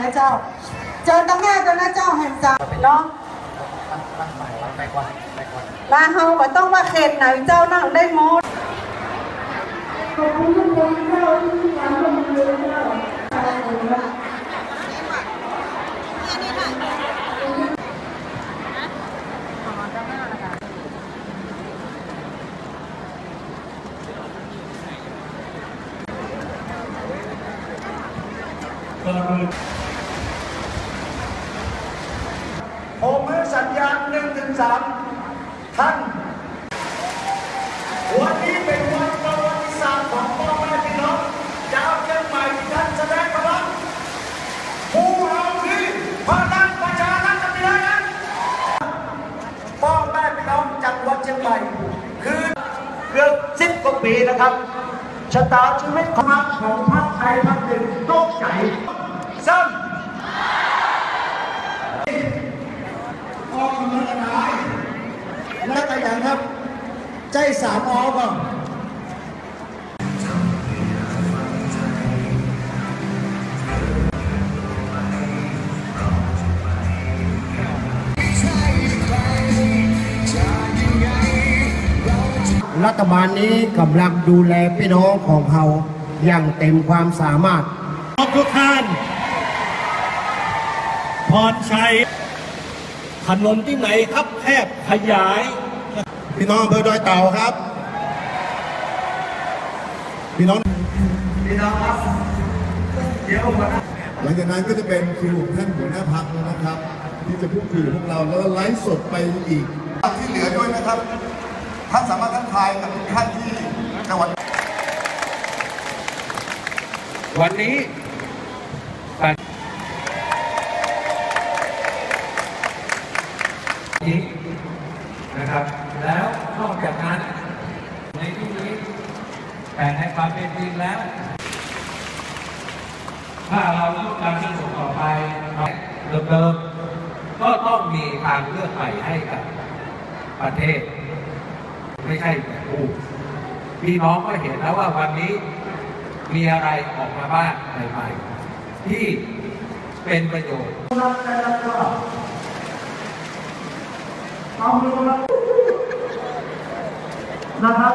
นะเจ้า เจอตั้งแม่ตัวนะเจ้าแห่งจ้าเนาะลาเฮาก็ต้องว่าเขตไหนเจ้านั่งได้หมดขอบคุณทุกคนเจ้าที่ทำให้มีเจ้า ผมให้สัญญาณหนึ่งถึงสามท่านวันนี้เป็นวันประวัติศาสตร์ของพ่อแม่พี่น้องชาวเชียงใหม่ที่ท่านแสดงพลังผู้เราคือพลังประชารัฐจะมีได้นั้นพ่อแม่พี่น้องจังหวัดเชียงใหม่คือเกือบสิบกว่าปีนะครับชะตาชีวิตของพรรคของพรรคไทยพรรคหนึ่งโต๊ะใจซ้ำ ออกกำลังกาย และก็อย่างครับ ใจสามออก่อนรัฐบาลนี้กำลังดูแลพี่น้องของเขาอย่างเต็มความสามารถขอบทุกท่านพรชัยถนนที่ไหนครับแคบขยาย พี่น้องอำเภอดอยเต่าครับ พี่น้องพี่น้องครับเดี๋ยวมาหลังจากนั้นก็จะเป็นคิวของท่านหัวหน้าพักแล้วนะครับ ที่จะพูดคุยกับพวกเราแล้วก็ไลฟ์สดไปอีกที่เหลือด้วยนะครับท่านสามารถทักทายกับทุกท่านที่จังหวัดวันนี้การ นะครับ แล้วนอกจากนั้น ในที่นี้แต่ในความเป็นจริงแล้ว ถ้าเราต้องการจะส่งต่อไปเดิมๆก็ต้องมีทางเลือกใหม่ให้กับประเทศ ไม่ใช่แต่ผู้พี่น้องก็เห็นแล้วว่าวันนี้มีอะไรออกมาบ้างใหม่ๆที่เป็นประโยชน์ นะครับ